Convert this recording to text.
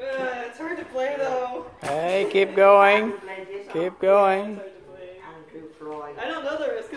Uh, it's hard to play though. Hey, keep going. Keep going. I don't know the rest